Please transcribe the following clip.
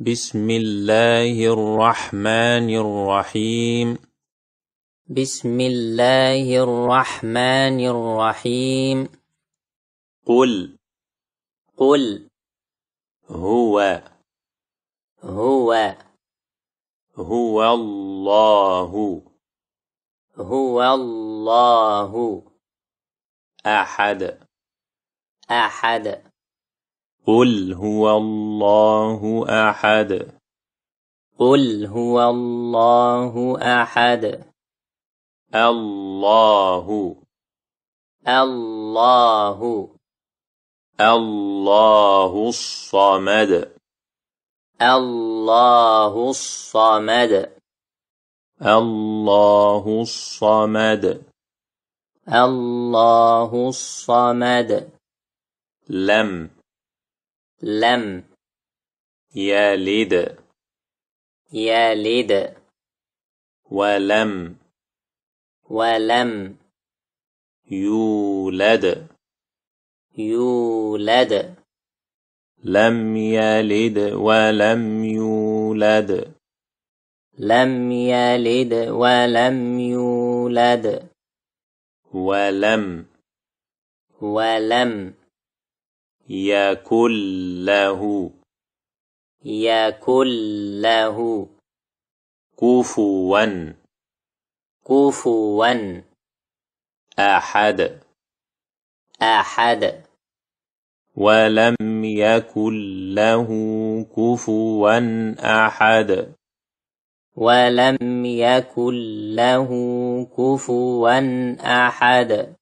بسم الله الرحمن الرحيم. بسم الله الرحمن الرحيم. قل. قل. هو. هو. هو الله. هو الله. أحد. أحد. قل هو الله أحد. قل هو الله أحد. الله. الله. الله الصمد. الله الصمد. الله الصمد. الله الصمد. لم لم. يلد يلد ولم. ولم. يولد. يولد. لم يلد ولم يولد. لم يلد ولم يولد. ولم. ولم. يكن له يكن له كفوا. كفوا. أحد. أحد. ولم يكن له كفوا أحد. ولم يكن له كفوا أحد.